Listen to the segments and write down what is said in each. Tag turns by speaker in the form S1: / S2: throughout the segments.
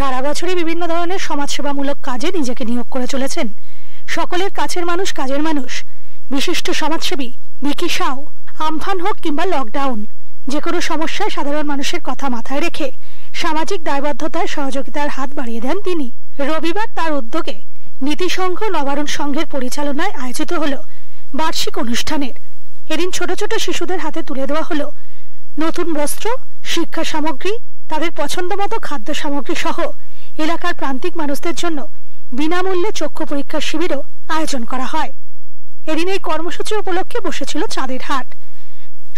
S1: সারা বছরই বিভিন্ন ধরনের সমাজসেবামূলক কাজে নিজেকে নিয়োগ করে চলেছেন। সকলের কাছের মানুষ কাজের মানুষ। বিশিষ্ট সমাজসেবী বিকি সাউ, আমফান হোক কিংবা লকডাউন যে কোনো সমস্যায় সাধারণ মানুষের কথা মাথায় রেখে সামাজিক দায়বদ্ধতায় সহযোগিতার হাত বাড়িয়ে দেন তিনি। রবিবার তার উদ্যোগে নীতিসংঘ নবারণ সংঘের পরিচালনায় আয়োজিত হল বার্ষিক অনুষ্ঠানের। এদিন ছোট ছোট শিশুদের হাতে তুলে দেওয়া হলো নতুন বস্ত্র, শিক্ষা সামগ্রী তাদের পছন্দমতো খাদ্য সামগ্রী সহ এলাকার প্রান্তিক মানুষদের জন্য বিনামূল্যে চক্ষু পরীক্ষার শিবিরও আয়োজন করা হয়। এদিন এই কর্মসূচি উপলক্ষে বসেছিল চাঁদের হাট।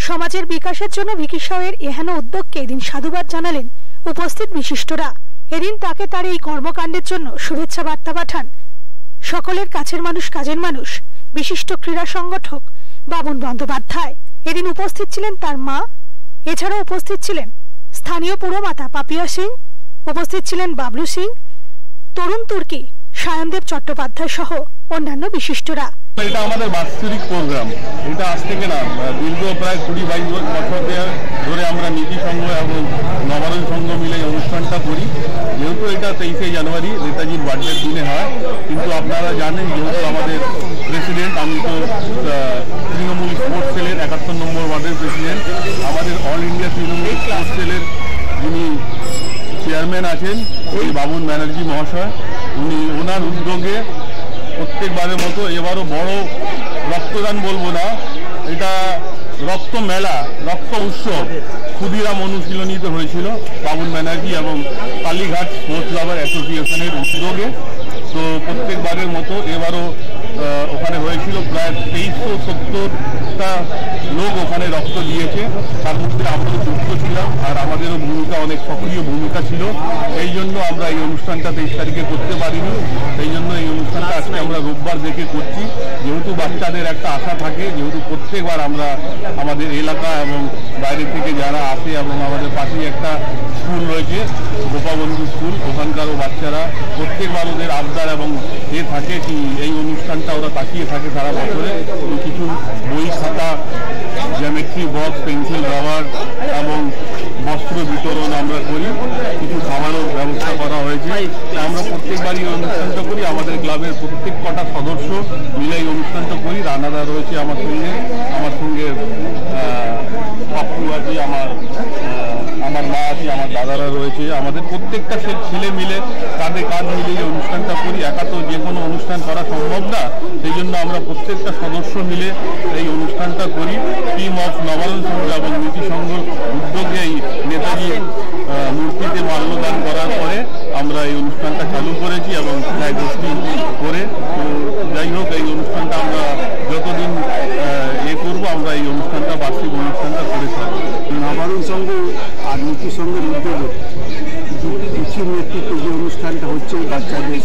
S1: সমাজের বিকাশের জন্য ভিকিসাওয়ের এহেন উদ্যোগকে এদিন সাধুবাদ জানালেন উপস্থিত বিশিষ্টরা। এদিন তাকে তার এই কর্মকাণ্ডের জন্য শুভেচ্ছা বার্তা পাঠান সকলের কাছের মানুষ, কাজের মানুষ, বিশিষ্ট ক্রীড়া সংগঠক বাবন বন্দ্যোপাধ্যায়। এদিন উপস্থিত ছিলেন তার মা। এছাড়াও উপস্থিত ছিলেন স্থানীয় পুরমাতা পাপিয়া সিং, উপস্থিত ছিলেন বাবলু সিং, তরুণ তুর্কি সায়নদেব চট্টোপাধ্যায় সহ অন্যান্য বিশিষ্টরা।
S2: এটা আমাদের বাৎসরিক প্রোগ্রাম এটা আজ থেকে না, দীর্ঘ প্রায় কুড়ি বাইশ বছর ধরে আমরা নীতি সংঘ এবং নবারণ সংঘ মিলে অনুষ্ঠানটা করি। যেহেতু এটা তেইশে জানুয়ারি, নেতাজির বার্থডের দিনে হয়। কিন্তু আপনারা জানেন, যেহেতু আমাদের প্রেসিডেন্ট আমি তো একাত্তর প্রেসিডেন্ট আমাদের অল ইন্ডিয়া তৃণমূল স্পোর্টস সেলের যিনি চেয়ারম্যান আছেন ওই বাবুন ব্যানার্জি মহাশয়, উনি ওনার উদ্যোগে প্রত্যেকবারের মতো এবারও বড় রক্তদান বলব না, এটা রক্ত মেলা, রক্ত উৎসব ক্ষুদিরাম অনুশীলনীতে হয়েছিল বাবুন ব্যানার্জি এবং কালীঘাট স্পোর্টস লাভার অ্যাসোসিয়েশনের উদ্যোগে। তো প্রত্যেকবারের মতো এবারও ওখানে হয়েছিল প্রায় তেইশশো সত্তরটা লোক ওখানে রক্ত দিয়েছে। তার মধ্যে আমরাও যুক্ত ছিলাম আর আমাদেরও ভূমিকা অনেক সক্রিয় ভূমিকা ছিল। এই জন্য আমরা এই অনুষ্ঠানটা তেইশ তারিখে করতে পারিনি। সেই জন্য এই অনুষ্ঠানটা আজকে আমরা রোববার দেখে করছি। যেহেতু বাচ্চাদের একটা আশা থাকে, যেহেতু প্রত্যেকবার আমরা আমাদের এলাকা এবং বাইরে থেকে যারা আসে এবং আমাদের পাশেই একটা স্কুল রয়েছে, গোপাবন্ধু স্কুল, ওখানকারও বাচ্চারা প্রত্যেকবার ওদের আবদার এবং এ থাকে কি এই অনুষ্ঠানটা ওরা তাকিয়ে থাকে সারা বছরে। কিছু বই খাতা জ্যামেট্রি বক্স পেন্সিল রাবার এবং বস্ত্র বিতরণ আমরা করি। কিছু খাবারও ব্যবস্থা করা হয়েছে। আমরা প্রত্যেকবারই অনুষ্ঠানটা করি। আমাদের ক্লাবের প্রত্যেক কটা সদস্য মিলে এই অনুষ্ঠানটা করি। রানাদা রয়েছে আমার সঙ্গে। আমার সঙ্গে পাপ্পু আছে, আমার দাদারা রয়েছে। আমাদের প্রত্যেকটা ছেলে মিলে কাঁধে কাঁধ মিলে যে অনুষ্ঠানটা করি। একা তো যে কোনো অনুষ্ঠান করা সম্ভব না। সেই জন্য আমরা প্রত্যেকটা সদস্য মিলে এই অনুষ্ঠানটা করি। টিম অফ নবায়ন সংঘ এবং নীতি সংঘ উদ্যোগে এই নেতাজি মূর্তিতে মাল্যদান করার পরে আমরা এই অনুষ্ঠানটা চালু করেছি এবং প্রায় গোষ্ঠী করে তো যাই হোক এই অনুষ্ঠানটা আমরা যতদিন এ করব আমরা এই অনুষ্ঠানটা বার্ষিক অনুষ্ঠানটা করে থাকি
S3: নবারণ সংঘ আর নীতি সংঘের উদ্যোগে পিছির নেতৃত্বে যে অনুষ্ঠানটা হচ্ছে, বাচ্চাদের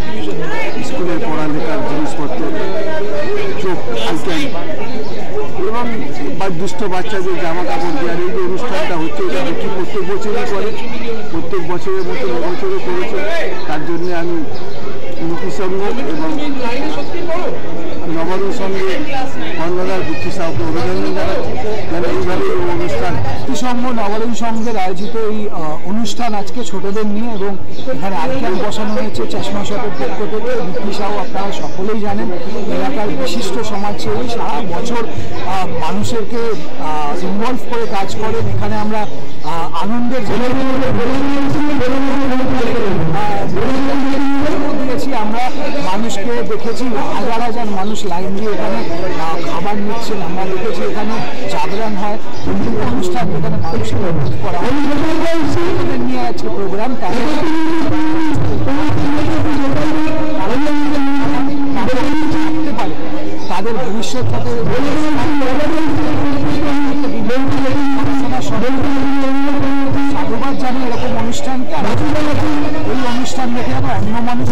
S3: স্কুলের পড়ালেখার জিনিসপত্র, চোখ, আইটেম, এবং দুষ্ট বাচ্চাদের জামা কাপড় দেওয়ার এই যে অনুষ্ঠানটা হচ্ছে, এটা প্রত্যেক বছরই করে। প্রত্যেক বছরের মতো বছরও করেছে। তার জন্যে আমি নীতি সংঘ এবং নবারণ সঙ্গে কর্ণধার বুদ্ধি সাহকে অভিনন্দন জানাচ্ছি। যেন এইভাবে এই অনুষ্ঠান
S4: সংঘ নবারণ সংঘের আয়োজিত এই অনুষ্ঠান আজকে ছোটদের নিয়ে এবং এখানে আর্কিয়ান বসানো হয়েছে চশমা শপের পক্ষ থেকে বুদ্ধি সাহ আপনারা সকলেই জানেন। এলাকার বিশিষ্ট সমাজসেবী সারা বছর মানুষেরকে ইনভলভ করে কাজ করেন। এখানে আমরা আনন্দের দিয়েছি মানুষ লাইন দিয়ে এখানে খাবার নিচ্ছেন আমরা দেখেছি এখানে জাগরণ হয়, বিভিন্ন অনুষ্ঠান যেখানে মানুষকে করা নিয়ে আজকে প্রোগ্রাম তাদের ভবিষ্যৎ জানি এরকম অনুষ্ঠান এই অনুষ্ঠান দেখে আমরা অন্য মানুষ